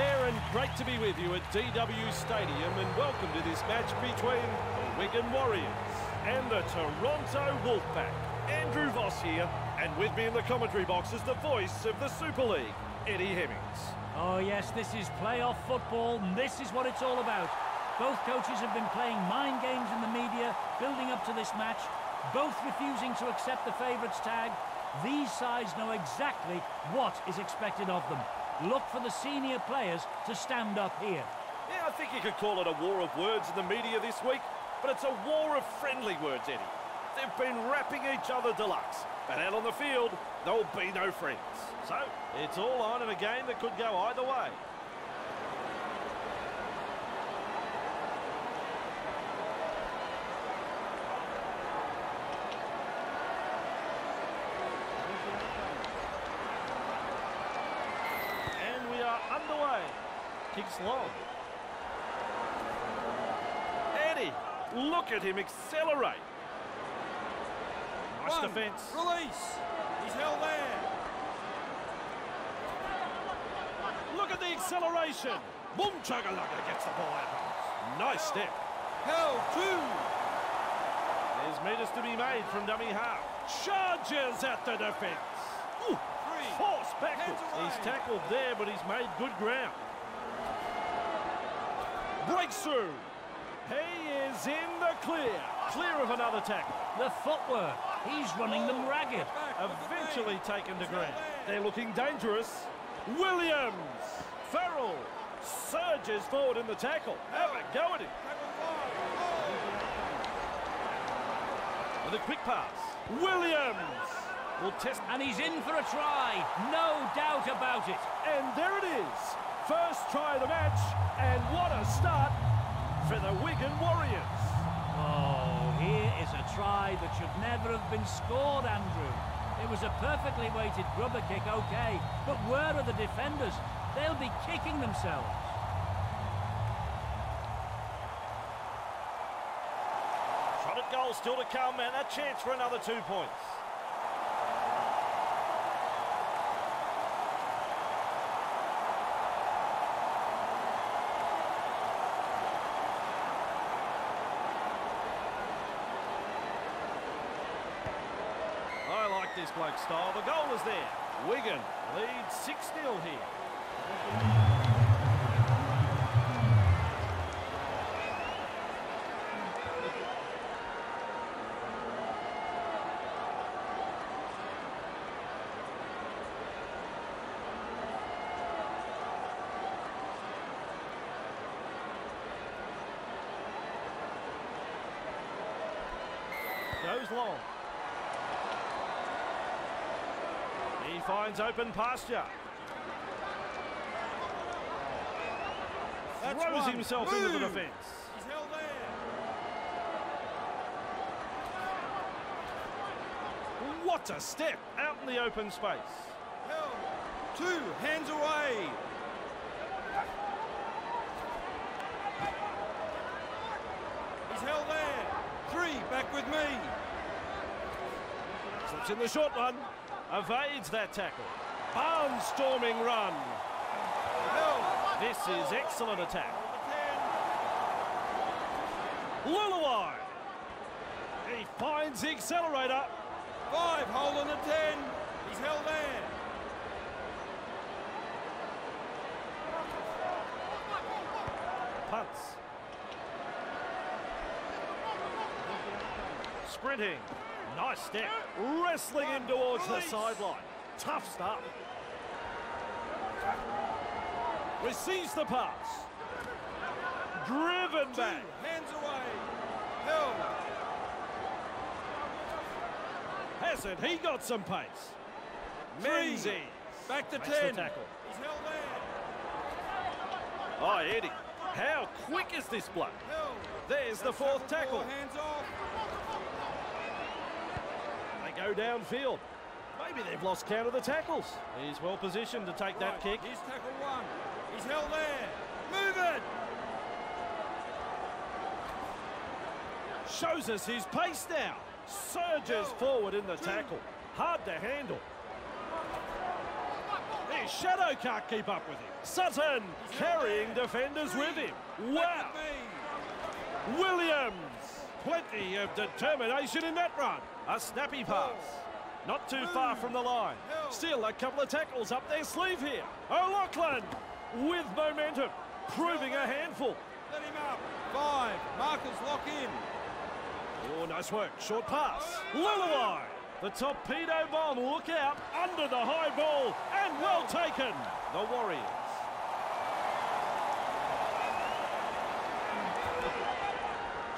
there and great to be with you at DW Stadium and welcome to this match between the Wigan Warriors and the Toronto Wolfpack. Andrew Voss here and with me in the commentary box is the voice of the Super League, Eddie Hemmings. Oh yes, this is playoff football and this is what it's all about. Both coaches have been playing mind games in the media, building up to this match, both refusing to accept the favourites tag. These sides know exactly what is expected of them. Look for the senior players to stand up here. Yeah, I think you could call it a war of words in the media this week, but it's a war of friendly words, Eddie. They've been rapping each other deluxe, but out on the field, there'll be no friends. So, it's all on in a game that could go either way. And we are underway. Kicks long. Eddie, look at him accelerate. Nice One, defence. Release. He's held there. Look at the acceleration. Boom chugga gets the ball out. Nice step. Held two. There's meters to be made from dummy half. Charges at the defence. Force backwards. He's tackled there, but he's made good ground. Breaks through. He is in the clear. Clear of another tackle. The footwork, he's running them ragged. Back with the Eventually taken to ground. They're looking dangerous. Williams. Farrell surges forward in the tackle. Have a go at him. With a quick pass. Williams will test. And he's in for a try, no doubt about it. And there it is. First try of the match. And what a start for the Wigan Warriors. Oh, here is a try that should never have been scored, Andrew. It was a perfectly weighted grubber kick, okay, but where are the defenders? They'll be kicking themselves. Shot at goal still to come and a chance for another two points. I like this bloke style. The goal is there. Wigan leads 6-0 here. Goes long. He finds open pasture. That's Throws one. himself into the defence. He's held there. What a step out in the open space. Held. Two. Hands away. He's held there. Three. Back with me. Slips in the short one. Evades that tackle. Barnstorming run. This is excellent attack. Leuluai. He finds the accelerator. Five. Hold on the ten. He's held there. Punts. Sprinting. Nice step. Wrestling him towards the sideline. Tough stuff. Receives the pass. Driven back. Hands away. Held. Hasn't he got some pace? Three. Menzies. Back to Makes ten. tackle. He's held there. Oh, Eddie. How quick is this bloke? Held. There's the fourth tackle tackle. Hands off. They go downfield. Maybe they've lost count of the tackles. He's well positioned to take that kick. He's tackle one. He's held there. Move it. Shows us his pace now. Surges forward in the tackle. Hard to handle. His shadow can't keep up with him. Sutton carrying defenders with him. Wow. Williams. Plenty of determination in that run. A snappy pass. Not too far from the line. Still a couple of tackles up their sleeve here. O'Loughlin with momentum, proving a handful. Let him up. Five. Markers lock in. Oh, nice work. Short pass. Leuluai. The torpedo bomb. Look out. Under the high ball. And well taken. The Warriors.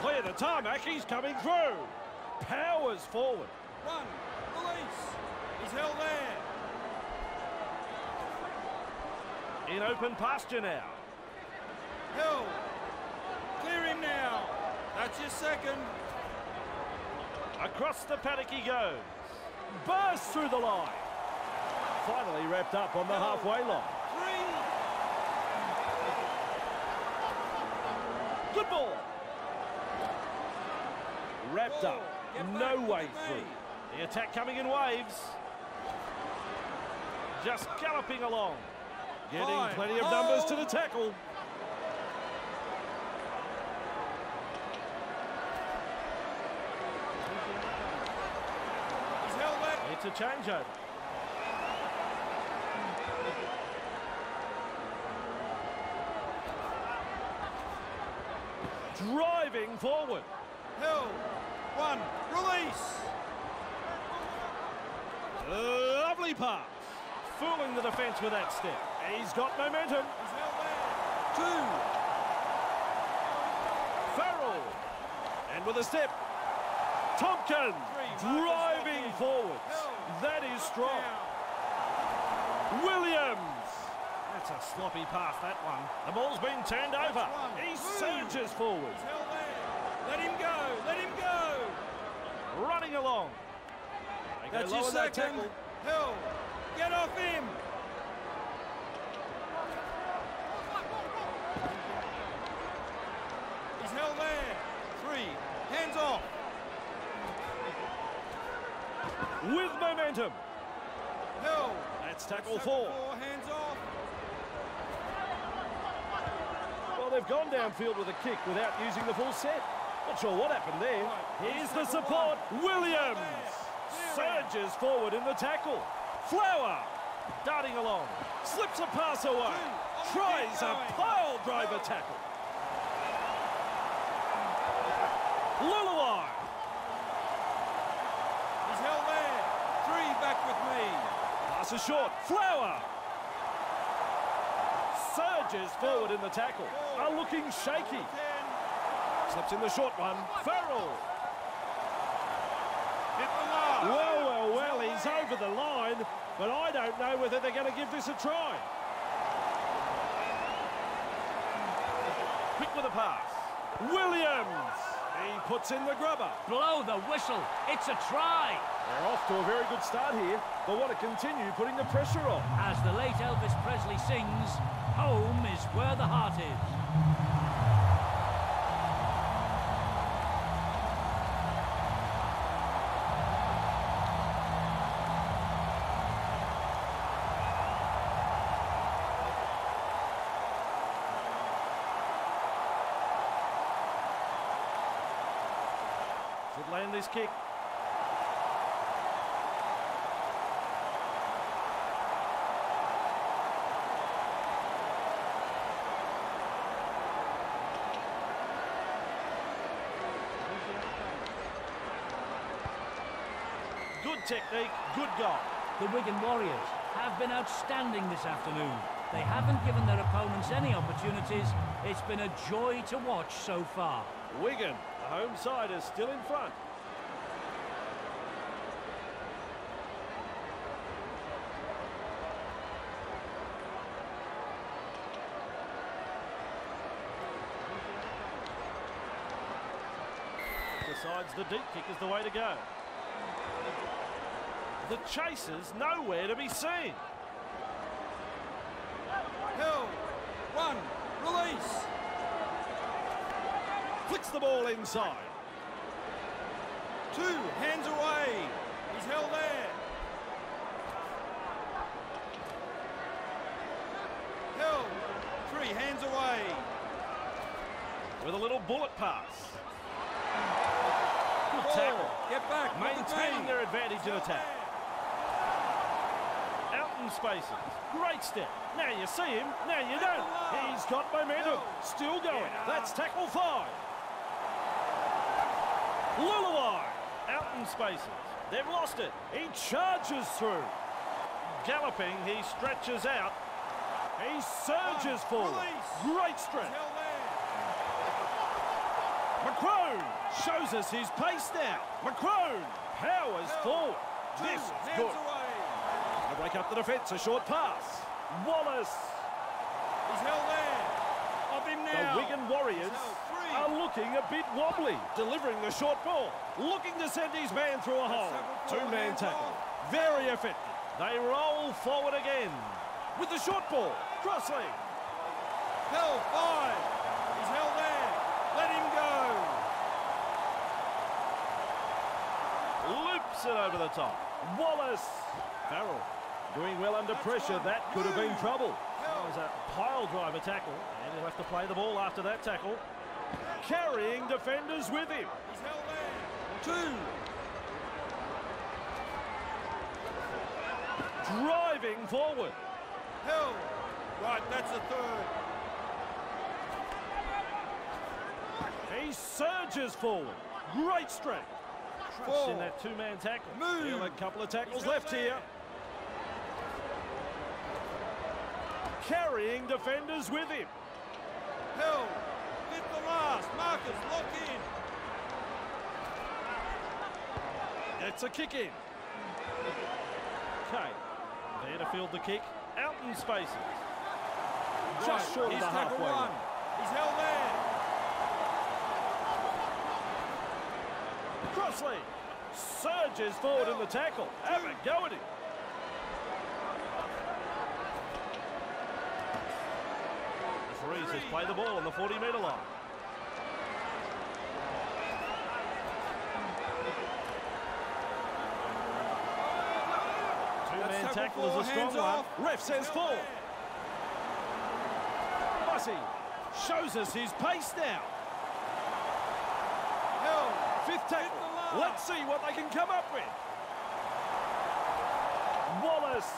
Clear the tarmac. He's coming through. Powers forward. Run. Release. He's held there. In open pasture now. Held. Clear him now. That's your second. Across the paddock he goes. Bursts through the line. Finally wrapped up on the halfway line. Three. Good ball. Wrapped up. No way through. The attack coming in waves. Just galloping along. Getting plenty of numbers to the tackle. Held there. It's a changeover. Driving forward. Held. One. Release. Lovely pass. Fooling the defence with that step. He's got momentum. He's held there. Two. Farrell. And with a step. Tomkins driving forwards. That is strong. Williams. That's a sloppy pass, that one. The ball's been turned over. one. He surges forward. He's held there. Let him go. Let him go. Running along. That's that second. Held. Get off him. He's held there. Three. Hands off. With momentum. Held. That's tackle Tackle four. four. Hands off. Well, they've gone downfield with a kick without using the full set. Not sure what happened there. Here's the support. Williams surges forward in the tackle. Flower darting along. Slips a pass away. Tries a pile driver tackle. Leuluai. He's held there. Three back with me. Pass is short. Flower. Surges forward in the tackle. Are looking shaky. Slips in the short one. Farrell. Hit the mark. Well, well, well, he's over the line, but I don't know whether they're going to give this a try. Quick with a pass. Williams. He puts in the grubber. Blow the whistle. It's a try. They're off to a very good start here, but want to continue putting the pressure on. As the late Elvis Presley sings, home is where the heart is. This kick. Good technique, good goal. The Wigan Warriors have been outstanding this afternoon. They haven't given their opponents any opportunities. It's been a joy to watch so far. Wigan, the home side, is still in front. Decides the deep kick is the way to go. The chasers nowhere to be seen. Held. One. Release. Flicks the ball inside. Two. Hands away. He's held there. Three, hands away. With a little bullet pass. Tackle. get back. Maintaining their advantage in attack. Out in spaces. Great step. Now you see him, now you don't. He's got momentum. Still going. That's tackle five. Leuluai. Out in spaces. They've lost it. He charges through. Galloping, he stretches out. He surges oh, forward. Great strength. Held shows us his pace now. McCrone powers Held. forward. Two, This is good. away. They break up the defence. A short pass. Wallace. He's held there. Of him now. The. Wigan Warriors He's held. Three. are looking a bit wobbly. Delivering the short ball. Looking to send his man through a hole. Two-man tackle. Very effective. They roll forward again. With the short ball. Crossley. Held. Five. He's held there. Let him go. Loops it over the top. Wallace. Farrell doing well under pressure. That could have been trouble. That was a pile driver tackle. And he'll have to play the ball after that tackle. Carrying defenders with him. He's held there. Two. Driving forward. Held. Right, that's the third. He surges forward. Great strength. Four. in that two-man tackle. Move. Still a couple of tackles left held here. Carrying defenders with him. Held. Fifth the last. Marcus, lock in. It's a kick in. Okay. There to field the kick. Out in spaces. Just Right, short of the halfway one. He's held there. Crossley surges forward in the tackle. Have a go at him. Referees has played the ball on the 40 metre line. Two-man tackle tackle is a strong one. Ref says four. Bussey shows us his pace now. Fifth tackle. Let's see what they can come up with. Wallace.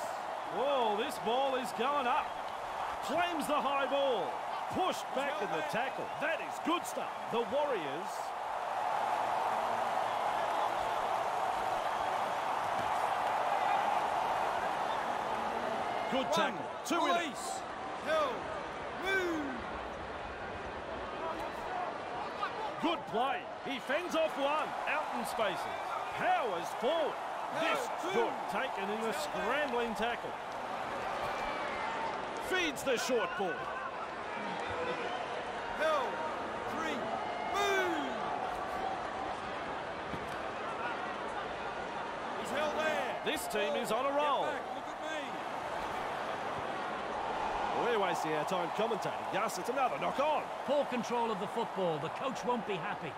Whoa, this ball is going up. Claims the high ball. Pushed back in the tackle. That is good stuff. The Warriors. Good tackle. Two. Release. Move. Good play. He fends off one. Out in spaces. Powers forward. This good. Taken in a scrambling tackle. Feeds the short ball. Held. Three. Move. He's held there. This team is on a roll. back, Look at me. We're wasting our time commentating. Gus, it's another knock on. Poor control of the football. The coach won't be happy.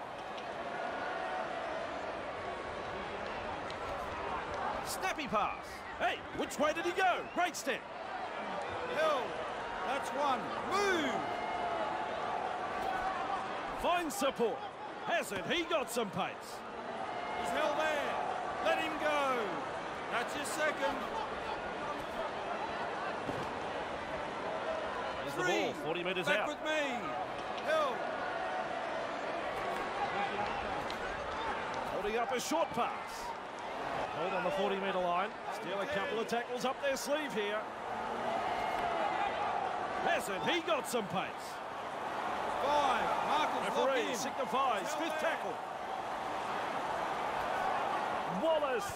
Snappy pass. Hey, which way did he go? Great step. Held. That's one. Move. Finds support. Hasn't he got some pace? He's held there. Let him go. That's your second. The ball, 40 metres Back out. with me. Held. Holding up a short pass. Held on the 40 metre line. Still a couple of tackles up their sleeve here. Hasn't he got some pace? Five. Marcus, Referee signifies fifth tackle. Wallace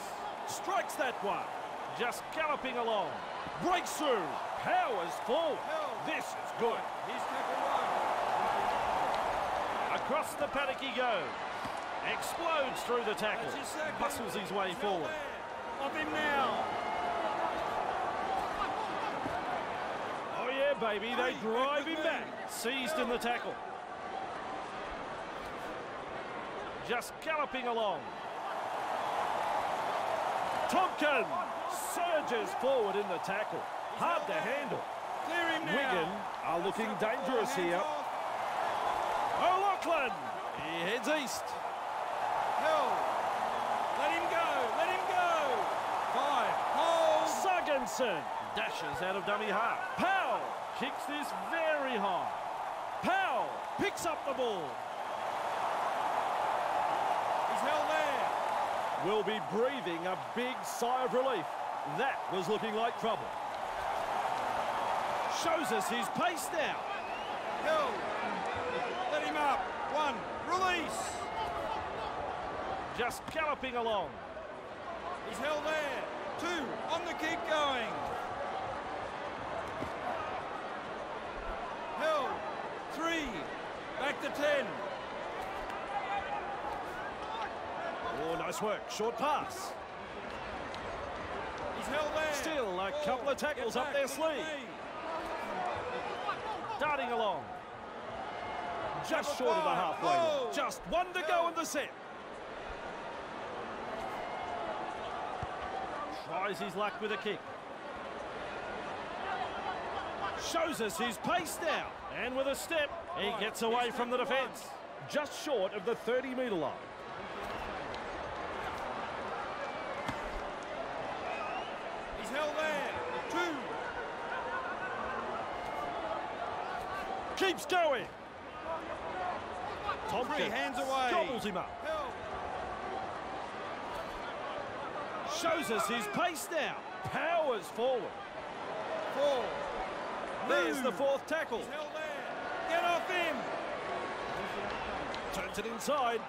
strikes that one. Just galloping along. Breaks through. Powers forward. This is good. He's tackle one. Across the paddock he goes. Explodes through the tackle. That's your second. Bustles his way He's forward. Of him now. Oh yeah, baby. They drive back him back. Seized in the tackle. Just galloping along. Tomkins surges forward in the tackle. Hard to handle. Clear him now. Wigan are looking That's up the dangerous here. hands off. O'Loughlin. He heads east. Hill. Let him go. Let him go. Five. Hold. Sugginson dashes out of dummy half. Powell kicks this very high. Powell picks up the ball. He's held there. Will be breathing a big sigh of relief. That was looking like trouble. Shows us his pace now. Hill. Let him up. One. Release. Just galloping along. He's held there. Two. On the keep going. Hill. Three. Back to ten. Oh, nice work. Short pass. He's held there. Still a couple of tackles up their sleeve. Darting along. Just short of the halfway line. Oh. Just one to go in the set. Tries his luck with a kick. Shows us his pace now. And with a step, he gets away from the defence. Just short of the 30 metre line. He's held there. Two. Keeps going. Tomkins hands away. gobbles him up. Shows us his pace now. Powers forward. Four. There's the fourth tackle. He's held there. Get off him. Turns it inside.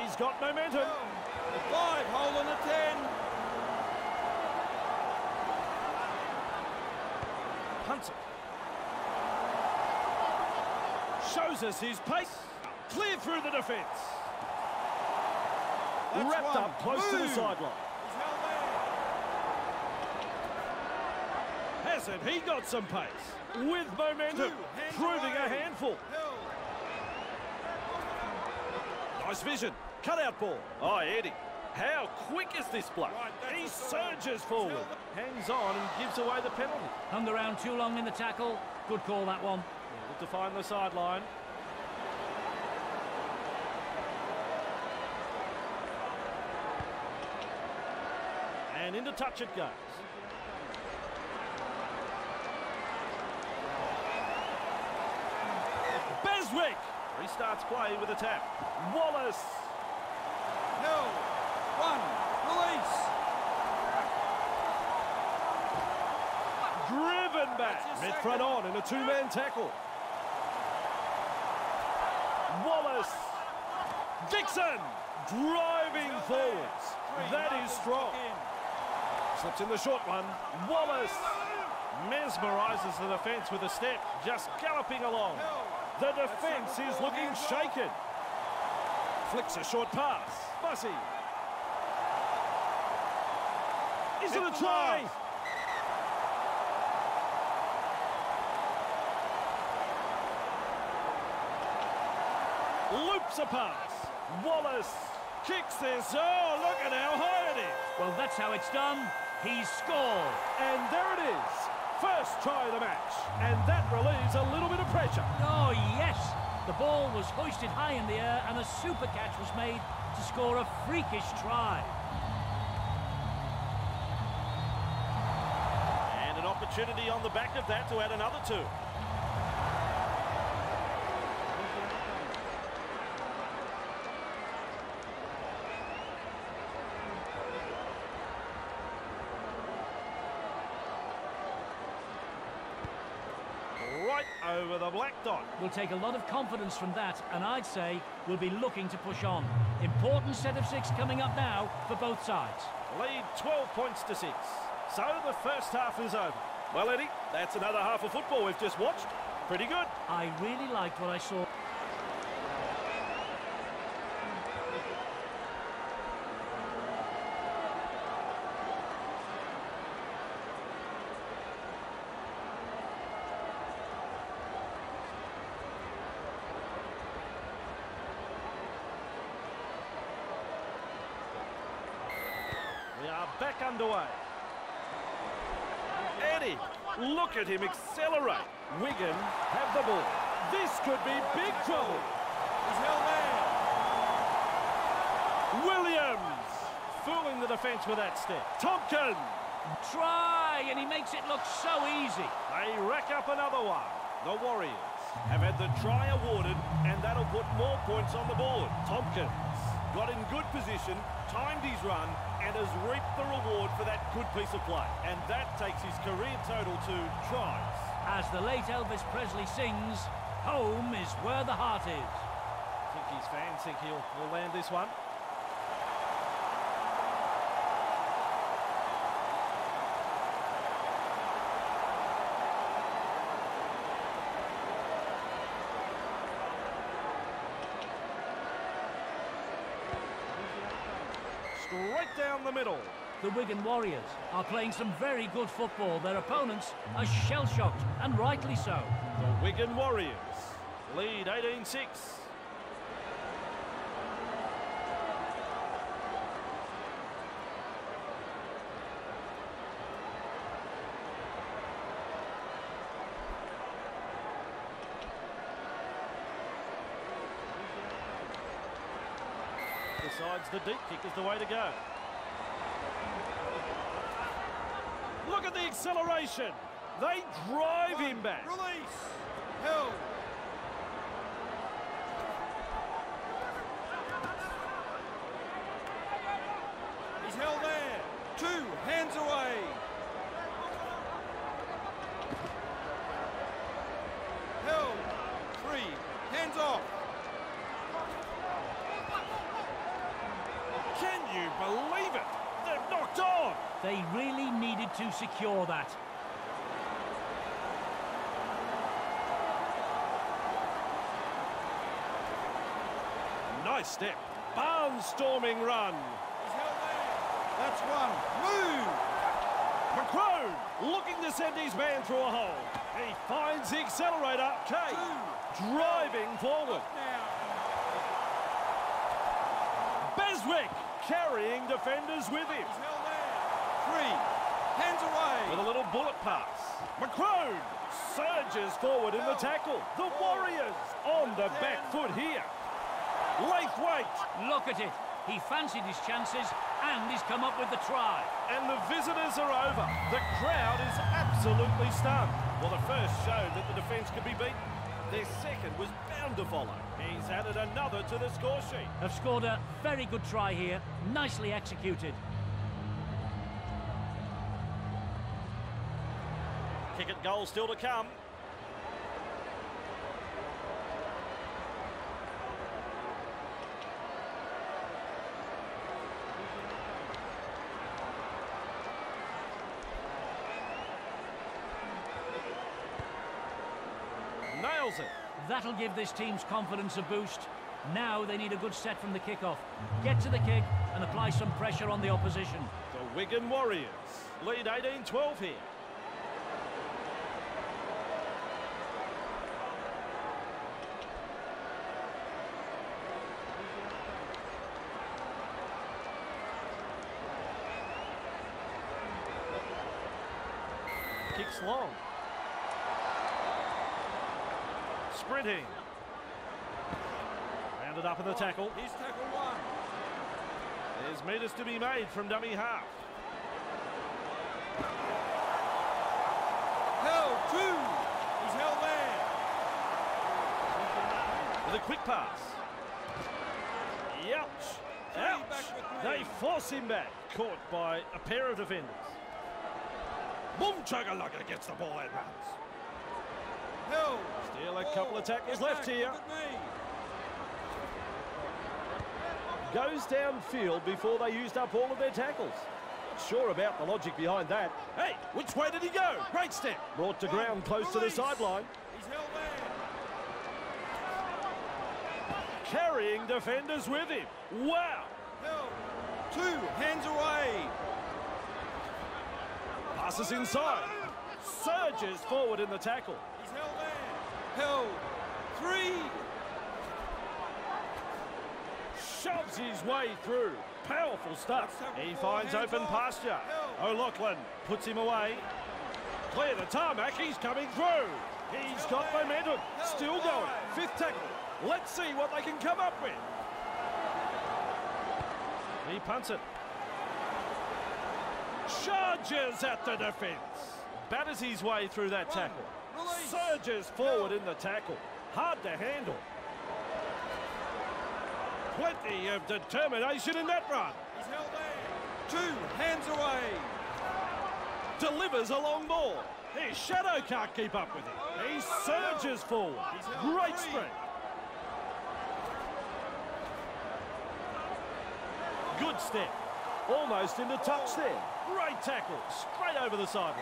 He's got momentum. Five. Hold on the ten. Punts it. Shows us his pace. Clear through the defence. That's Wrapped one. up close to the sideline. He's held there. Hasn't he got some pace? With momentum. Two. Hands Proving a handful. Hill. Nice vision. Cut out ball. Oh, Eddie. How quick is this bloke? Right, he surges forward. Hangs on and gives away the penalty. Hung around too long in the tackle. Good call, that one. To find the sideline. And into touch it goes. Beswick restarts play with a tap. Wallace Hill. One. Release. driven back. Mid front on in a two-man tackle. Dixon driving forwards. That is strong. Slips in the short one. Wallace mesmerises the defence with a step, just galloping along. The defence is looking shaken. Flicks a short pass. Bussey. Is it a try? Loops a pass. Wallace kicks this. Oh, look at how high it is. Well, that's how it's done. He's scored. And there it is. First try of the match. And that relieves a little bit of pressure. Oh, yes. The ball was hoisted high in the air and a super catch was made to score a freakish try. And an opportunity on the back of that to add another two. Right over the dot. We'll take a lot of confidence from that, and I'd say we'll be looking to push on. Important set of six coming up now for both sides. Lead 12 points to six. So the first half is over. Well, Eddie, that's another half of football we've just watched. Pretty good. I really liked what I saw. We are back underway. ready. Look at him accelerate. Wigan have the ball. This could be big trouble. He's held there. Williams fooling the defence with that step. Tomkins. Try, and he makes it look so easy. They rack up another one. The Warriors have had the try awarded, and that'll put more points on the board. Tomkins got in good position, timed his run, and has reaped the reward for that good piece of play. And that takes his career total to tries. As the late Elvis Presley sings, home is where the heart is. I think his fans think he'll, he'll land this one. Straight down the middle. The Wigan Warriors are playing some very good football. Their opponents are shell-shocked, and rightly so. The Wigan Warriors lead 18-6. The deep kick is the way to go. Look at the acceleration. They drive him back. Release. Held. He's held there. Two. Hands away. Held. Three. Hands off. Can you believe it? They're knocked on. They really needed to secure that. Nice step. Barnstorming run. He's held there. That's one. Move. McCrone looking to send his man through a hole. He finds the accelerator. Kay driving forward. Now. Beswick carrying defenders with him. He's held there. Three. Hands away. With a little bullet pass. McCrone surges forward in the tackle. The Warriors on the back foot here. Laithwaite Look at it. He fancied his chances, and he's come up with the try. and the visitors are over. The crowd is absolutely stunned. Well, the first showed that the defence could be beaten. Their second was bound to follow. He's added another to the score sheet. Have scored a very good try here. Nicely executed. Kick at goal still to come. Nails it. That'll give this team's confidence a boost. Now they need a good set from the kickoff. Get to the kick and apply some pressure on the opposition. The Wigan Warriors lead 18-12 here. Long. Sprinting. Rounded up in the tackle. Oh, he's tackle one. There's meters to be made from dummy half. Held. Two. He's held there. with a quick pass. Ouch! Ouch! back with me. They force him back. Caught by a pair of defenders. Boom Chagalugga gets the ball and runs. Held. Still a couple of tackles left here. Look at me. Goes downfield before they used up all of their tackles. Not sure about the logic behind that. Hey, which way did he go? Great step. Brought to ground close to the sideline. He's held there. Carrying defenders with him. Wow! Two. Hands away. Passes inside. Surges forward in the tackle. He's held there. Held. Three. shoves his way through. Powerful stuff. He finds open pasture. O'Loughlin puts him away. Clear the tarmac, he's coming through. He's got momentum, still going. Fifth tackle. Let's see what they can come up with. He punts it. Charges at the defence. Batters his way through that tackle. Surges forward in the tackle. Hard to handle. Plenty of determination in that run. He's held there. Two, hands away. Delivers a long ball. His shadow can't keep up with him. He oh, surges forward. Great strength. Good step. Almost into touch there. Great tackle. Straight over the sideline.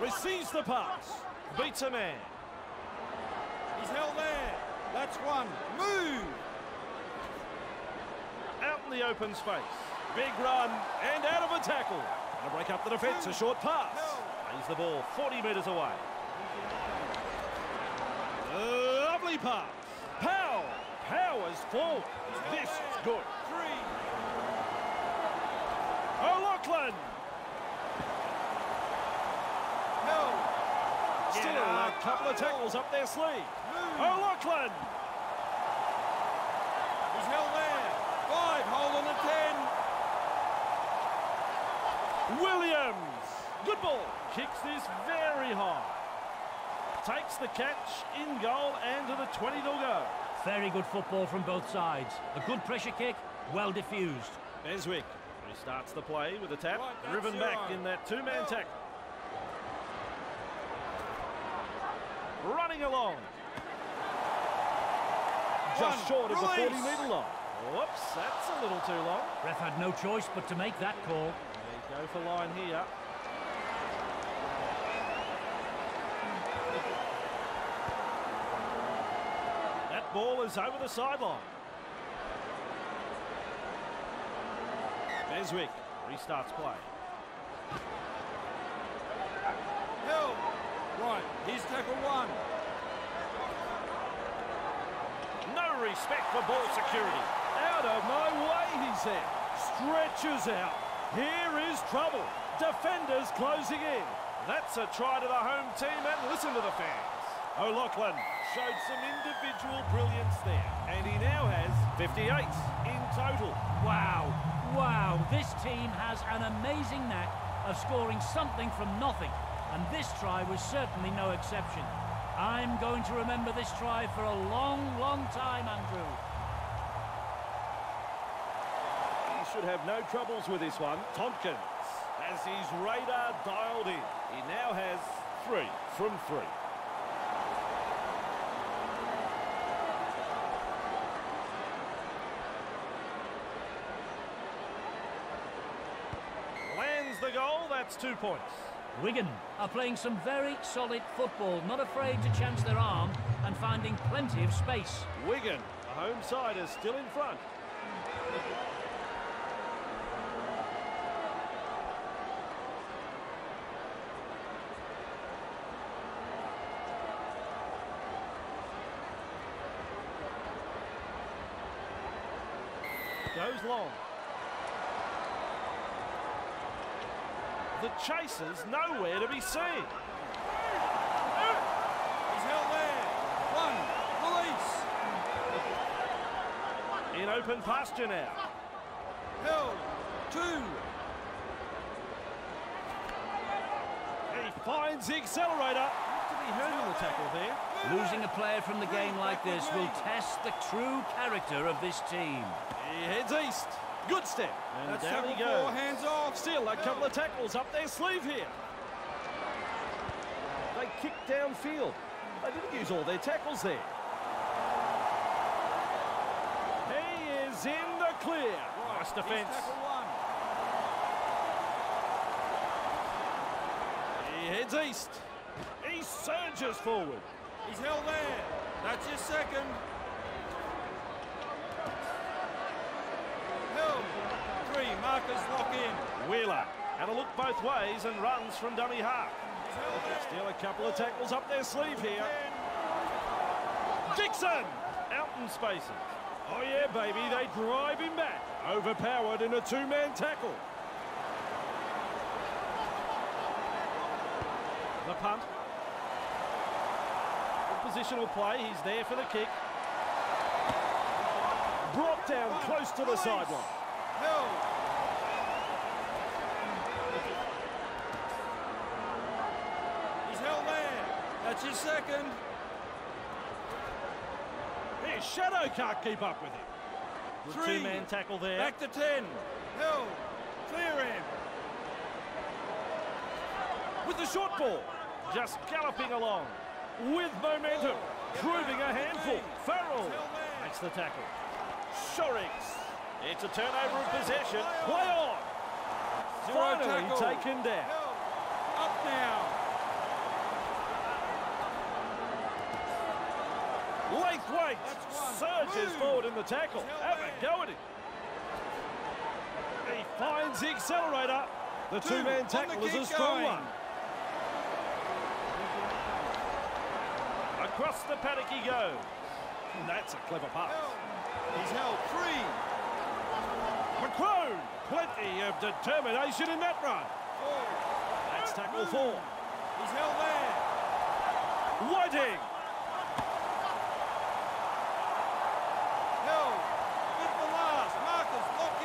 Receives the pass. Beats a man. He's held there. That's one. Move. The open space. Big run and out of a tackle. Gonna break up the defence. A short pass. Plays the ball 40 metres away. Lovely pass. Powell. Powers forward. This is good. O'Loughlin. Held. Still a couple of tackles up their sleeve. O'Loughlin. He's held there. Five, hold on the ten. Williams. Good ball. Kicks this very high. Takes the catch in goal and to the 20 to go. Very good football from both sides. A good pressure kick, well diffused. Beswick restarts the play with a tap. Right, that's driven back right. in that two-man Go. tackle. Running along. Just One, short of the 40-metre line. Whoops, that's a little too long. Ref had no choice but to make that call. They go for line here. That ball is over the sideline. Beswick restarts play. Held. Right, he's tackle one. No respect for ball security. Out of my way, he said. Stretches out. Here is trouble. Defenders closing in. That's a try to the home team, and listen to the fans. O'Loughlin showed some individual brilliance there, and he now has 58 in total. Wow, wow, this team has an amazing knack of scoring something from nothing, and this try was certainly no exception. I'm going to remember this try for a long, long time, Andrew. He should have no troubles with this one. Tomkins has his radar dialed in. He now has three from three. Lands the goal, that's two points. Wigan are playing some very solid football, not afraid to chance their arm and finding plenty of space. Wigan, the home side, is still in front. Goes long. The chasers nowhere to be seen. He's held there. One, release. In open pasture now. Held. Two. He finds the accelerator. Not to be heard in the. Losing a player from the game like this will test the true character of this team. He heads east. Good step. And That's down he four, goes. hands off. Still a couple of tackles up their sleeve here. They kicked downfield. They didn't use all their tackles there. He is in the clear. Nice defence. He heads east. He surges forward. He's held there. That's your second. Marcus, lock in. Wheeler had a look both ways and runs from dummy half. Still a couple of tackles up their sleeve here. Dixon out in spaces. Oh yeah, baby, they drive him back. Overpowered in a two-man tackle. The punt. Positional play. He's there for the kick. Brought down close to the sideline. Held. He's held there. That's his second. His shadow can't keep up with him. Good Three. two-man tackle there. Back to ten. Hill. Clear him. with the short ball. Just galloping along with momentum. Oh, Proving a handful. Farrell makes the tackle. Shorrocks. It's a turnover of possession. Play on. Zero Finally tackle. taken down. Up now. That's surges forward in the tackle. Have a go at him. He finds the accelerator. The Two. two-man the tackle is a strong going. one. Across the paddock he goes. That's a clever pass. He's held. Three. McCrone, plenty of determination in that run. Four. That's tackle four. He's held there. Whiting, Held. Good for last. Marcus, lock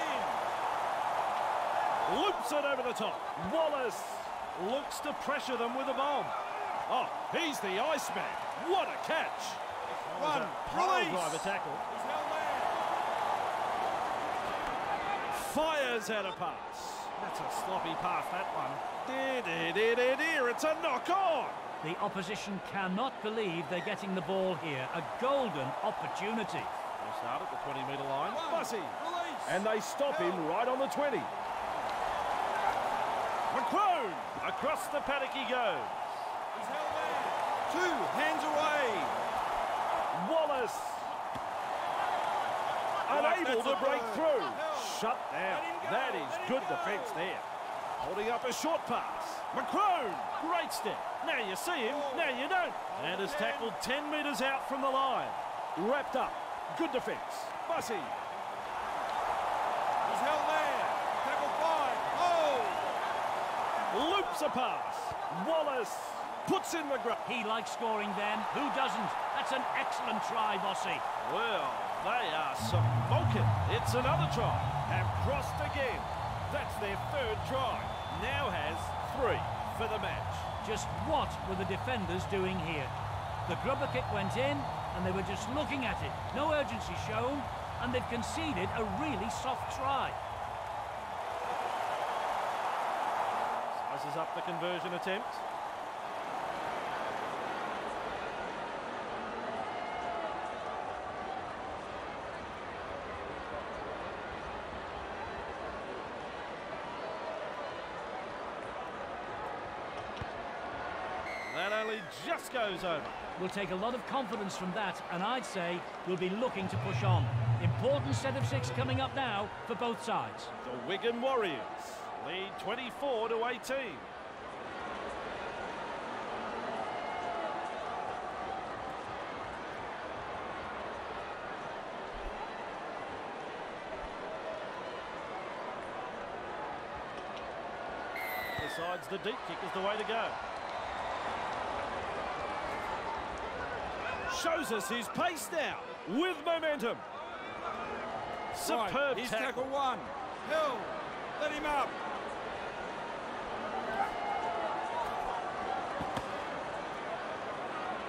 in. it over the top. Wallace looks to pressure them with a bomb. Oh, he's the Iceman. What a catch. One. Pile Release. driver tackle. He's held there. Fires out a pass. That's a sloppy pass, that one. Dear, dear, dear, dear, dear. It's a knock on. The opposition cannot believe they're getting the ball here. A golden opportunity. They start at the 20 metre line. One. Bussey. And they stop him right on the 20. McCrone! Across the paddock he goes. He's held there. Two. Hands away. Wallace! Right, Unable to break third. through. Shut down. Go, That is let good go. defence there. Holding up a short pass. McCrone! Great step. Now you see him, oh. now you don't. And has tackled 10 metres out from the line. Wrapped up. Good defence. Bussey. He's held there. Tackle five. Hold. Loops a pass. Wallace puts in the grab. He likes scoring then. Who doesn't? That's an excellent try, Bussey. Well, they are smoking. It's another try. Have crossed again. That's their third try. Now has three for the match. Just what were the defenders doing here? The grubber kick went in, and they were just looking at it. No urgency shown, and they've conceded a really soft try. Up the conversion attempt. That only just goes over. We'll take a lot of confidence from that, and I'd say we'll be looking to push on. Important set of six coming up now for both sides. The Wigan Warriors lead 24 to 18. Decides the deep kick is the way to go. Shows us his pace now with momentum. Superb Right. He's tackle. tackle one. Held. Let him up.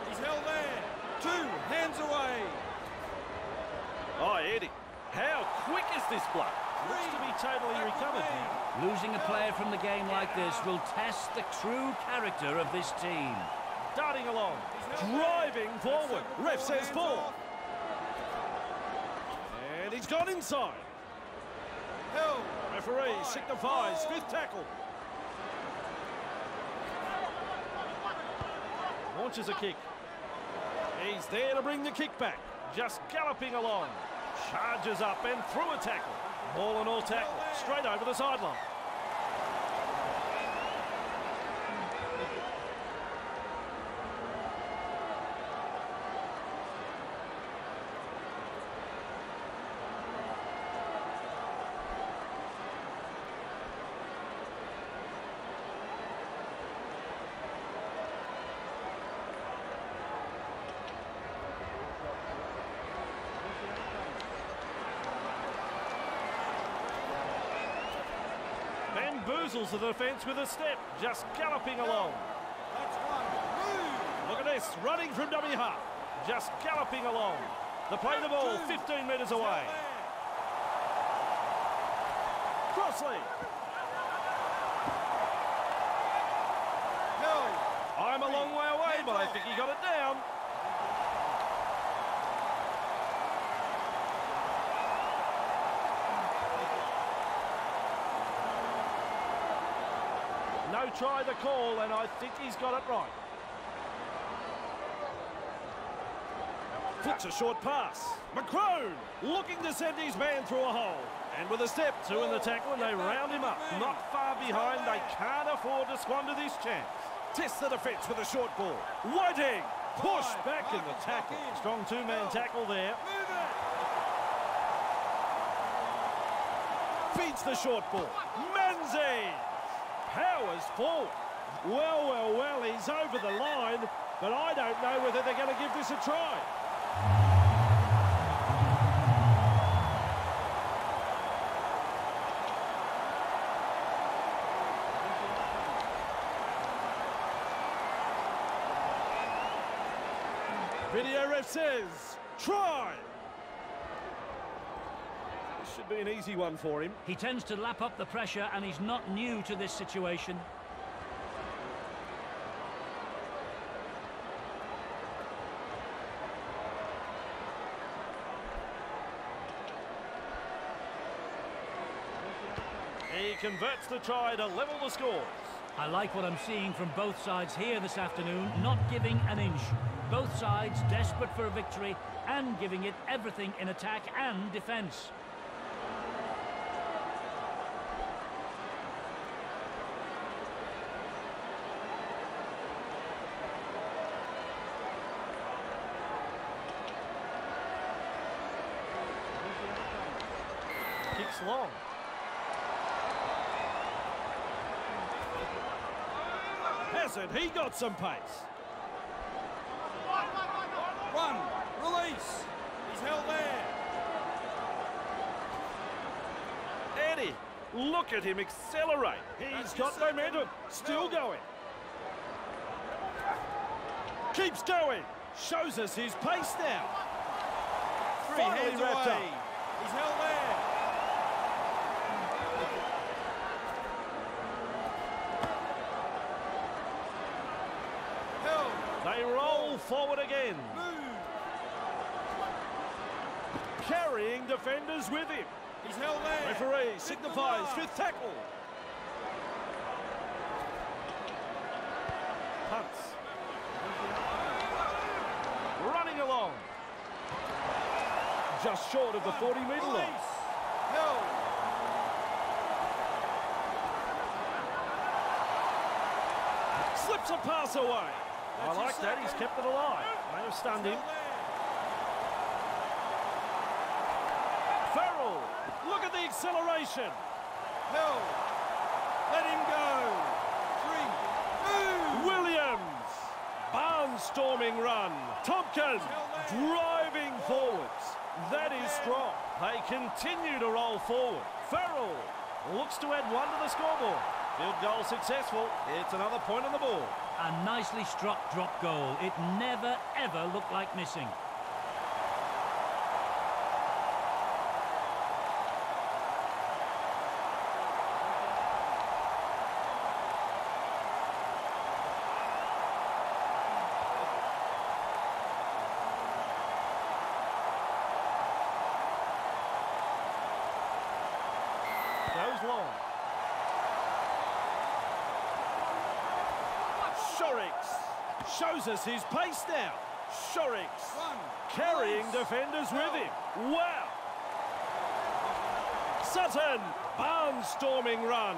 He's held there. Two. Hands away. Oh, Eddie, how quick is this bloke? Looks to be totally recovered Losing a player from the game like this will test the true character of this team. Darting along, driving forward. Ref says four. And he's gone inside. Referee signifies fifth tackle. Launches a kick. He's there to bring the kick back. Just galloping along. Charges up and through a tackle. All in all tackle, straight over the sideline. Bamboozles the defence with a step, just galloping along. That's one. Move. Look at this, running from dummy half, just galloping along. The play the ball 15 metres away. Crossley. I'm a long way away, but I think he got it down. No try the call, and I think he's got it right. Flicks a short pass. McCrone looking to send his man through a hole. And with a step, two in the tackle, and they round him up. Not far behind, they can't afford to squander this chance. Test the defence with a short ball. Whiting pushed back in the tackle. Strong two-man tackle there. Feeds the short ball. Menzies powers forward. Well, well, well, he's over the line, but I don't know whether they're going to give this a try. Video ref says, try. Should be an easy one for him. He tends to lap up the pressure and he's not new to this situation. He converts the try to level the scores. I like what I'm seeing from both sides here this afternoon, not giving an inch. Both sides desperate for a victory and giving it everything in attack and defence. Kicks long. Hasn't he got some pace? Run. Release. He's held there. Eddie, look at him accelerate. He's That's got momentum. Still going. Keeps going. Shows us his pace now. Three Finally hands wrapped away. up. He's held there. Held. They roll forward again. Move. Carrying defenders with him. He's held there. Referee signifies fifth tackle. Punts. Running along. Just short of the 40 metre line. Release. Held. Slips a pass away. I like that. He's kept it alive. May have stunned him. Farrell. Look at the acceleration. Held. Let him go. Three. Move. Williams. Barnstorming run. Tomkins driving forwards. That is strong. They continue to roll forward. Farrell looks to add one to the scoreboard. Field goal successful. It's another point on the board. A nicely struck drop goal. It never, ever looked like missing. Goes long. Shorrocks shows us his pace now. Shorrocks carrying defenders with him. Wow. Sutton, barnstorming run.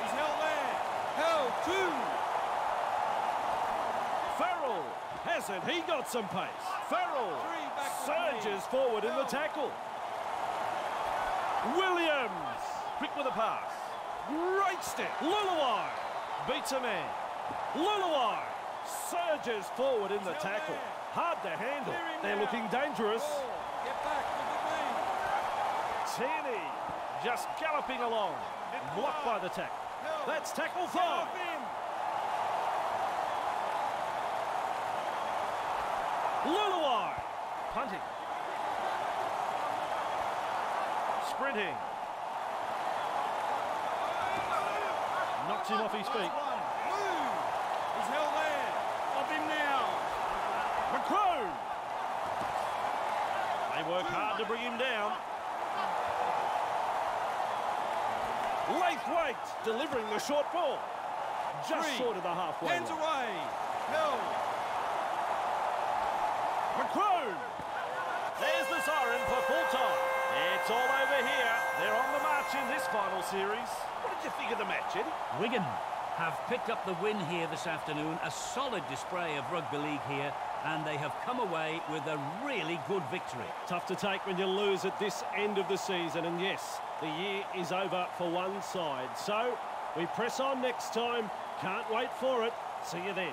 He's held there. Held two. Farrell, hasn't he got some pace? Farrell Three back to surges forward in the tackle. Williams, quick with a pass. Great step. Leuluai beats a man. Leuluai surges forward in the tackle. Hard to handle. They're looking dangerous. Ball. Get back. Look at Tierney just galloping along. Blocked by the tackle. That's tackle five. Leuluai punting. Sprinting. Knocks him off his feet. He's held him now. McCrone. They work hard to bring him down. Laithwaite delivering the short ball. Just Three. short of the halfway Hands line. away. Held. McCrone. There's the siren for full time. It's all over here. They're on the march in this final series. What did you think of the match, Eddie? Wigan have picked up the win here this afternoon. A solid display of rugby league here, and they have come away with a really good victory. Tough to take when you lose at this end of the season, and yes, the year is over for one side. So we press on next time. Can't wait for it. See you then.